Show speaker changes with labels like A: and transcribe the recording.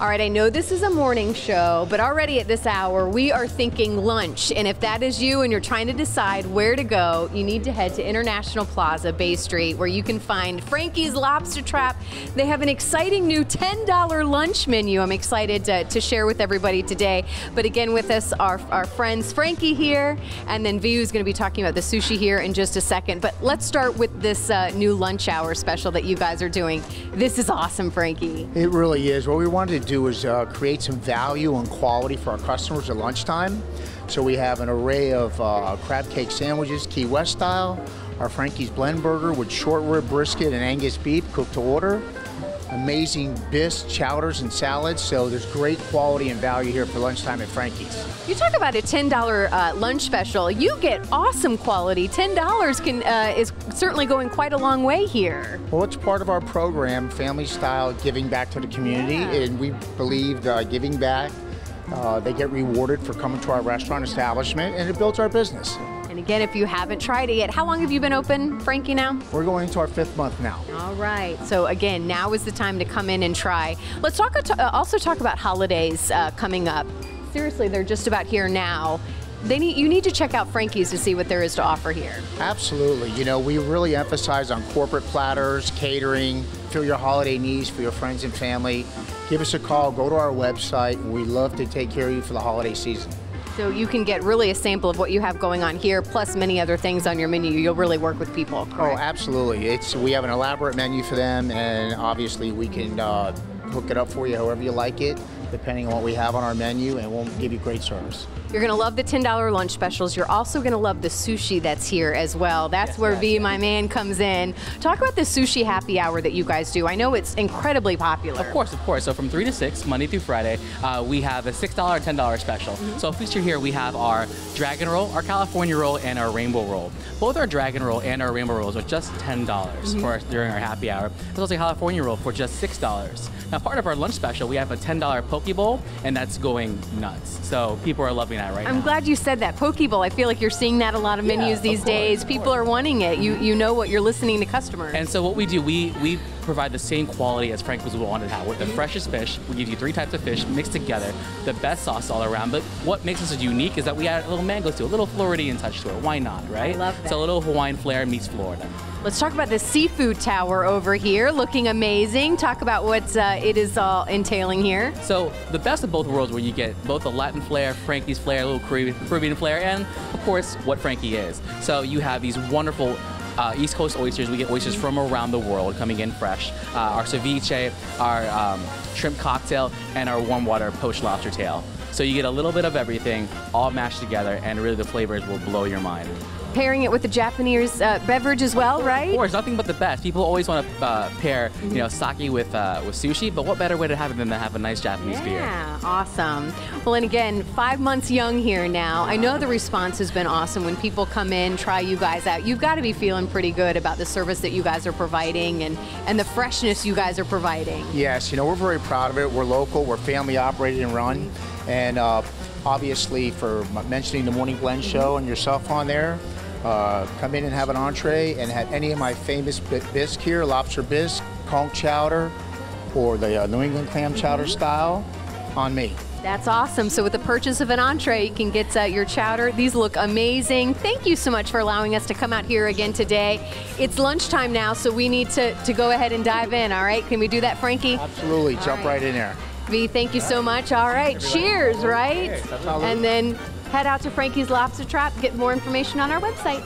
A: All right, I know this is a morning show, but already at this hour, we are thinking lunch. And if that is you and you're trying to decide where to go, you need to head to International Plaza, Bay Street, where you can find Frankie's Lobstah Trap. They have an exciting new $10 lunch menu I'm excited to, to share with everybody today. But again, with us are our friends Frankie here, and then Viu is going to be talking about the sushi here in just a second. But let's start with this uh, new lunch hour special that you guys are doing. This is awesome, Frankie.
B: It really is. What we wanted to do is uh, create some value and quality for our customers at lunchtime. So we have an array of uh, crab cake sandwiches, Key West style, our Frankie's Blend Burger with short rib brisket and Angus beef cooked to order, amazing bisque, chowders, and salads. So there's great quality and value here for lunchtime at Frankie's.
A: You talk about a $10 uh, lunch special. You get awesome quality. $10 can uh, is certainly going quite a long way here.
B: Well, it's part of our program, Family Style Giving Back to the Community,
A: Yeah.
B: and we believe uh, giving back. Uh, they get rewarded for coming to our restaurant establishment, and it builds our business.
A: And again, if you haven't tried it yet, how long have you been open, Frankie, now?
B: We're going into our fifth month now.
A: All right. So again, now is the time to come in and try. Let's talk uh, also talk about holidays uh, coming up. Seriously, they're just about here now. They need you need to check out Frankie's to see what there is to offer here.
B: Absolutely. You know, we really emphasize on corporate platters, catering, fill your holiday needs for your friends and family. Give us a call, go to our website. We love to take care of you for the holiday season.
A: So you can get really a sample of what you have going on here, plus many other things on your menu. You'll really work with people.
B: Oh, absolutely. It's we have an elaborate menu for them, and obviously we can uh, hook it up for you however you like it, depending on what we have on our menu, and we'll give you great service.
A: You're going to love the $10 lunch specials. You're also going to love the sushi that's here as well. That's where
C: yes,
A: V,
C: yes.
A: my man, comes in. Talk about the sushi happy hour that you guys do. I know it's incredibly popular.
C: Of course, of course. So from 3 to 6, Monday through Friday, uh, we have a $6 and $10 special.
A: Mm-hmm.
C: So feature here, we have our Dragon Roll, our California Roll, and our Rainbow Roll. Both our Dragon Roll and our Rainbow Rolls are just $10
A: Mm-hmm.
C: for during our happy hour. There's also a California Roll for just $6. Now, part of our lunch special, we have a $10 Poke Bowl, and that's going nuts. So people are loving that right now.
A: I'm glad you said that. Poke Bowl. I feel like you're seeing that a lot of menus
C: of
A: these
C: course,
A: days.
C: of
A: People
C: course.
A: are wanting it. You you know what you're listening to customers.
C: And so what we do, we we provide the same quality as Frankie's would want to have. With the freshest fish, we give you three types of fish mixed together, the best sauce all around. But what makes us unique is that we add a little mango to it, a little Floridian touch to it. Why not, right?
A: I love that.
C: So a little Hawaiian flair meets Florida.
A: Let's talk about the seafood tower over here, looking amazing. Talk about what uh, it is all entailing here.
C: So the best of both worlds, where you get both the Latin flair, Frankie's flair, a little Caribbean flair, and of course what Frankie is. So you have these wonderful. Uh, East Coast oysters. We get oysters from around the world coming in fresh. Uh, our ceviche, our um, shrimp cocktail, and our warm water poached lobster tail. So you get a little bit of everything all mashed together, and really the flavors will blow your mind.
A: Pairing it with the Japanese uh, beverage as well, right?
C: Of course, nothing but the best. People always want to uh, pair, you know, sake with uh, with sushi, but what better way to have it than to have a nice Japanese beer?
A: Yeah, awesome. Well, and again, five months young here now. I know the response has been awesome when people come in, try you guys out. You've got to be feeling pretty good about the service that you guys are providing and, and the freshness you guys are providing.
B: Yes, you know, we're very proud of it. We're local, we're family operated and run. And uh, obviously, for mentioning the Morning Blend show and yourself on there, uh, come in and have an entree and have any of my famous bisque here lobster bisque, conch chowder, or the uh, New England clam chowder style on me.
A: That's awesome. So, with the purchase of an entree, you can get uh, your chowder. These look amazing. Thank you so much for allowing us to come out here again today. It's lunchtime now, so we need to, to go ahead and dive in, all right? Can we do that, Frankie?
B: Absolutely, jump
A: right.
B: right in there.
A: V, thank you so much. All right, cheers, right? And then head out to Frankie's Lobstah Trap, get more information on our website.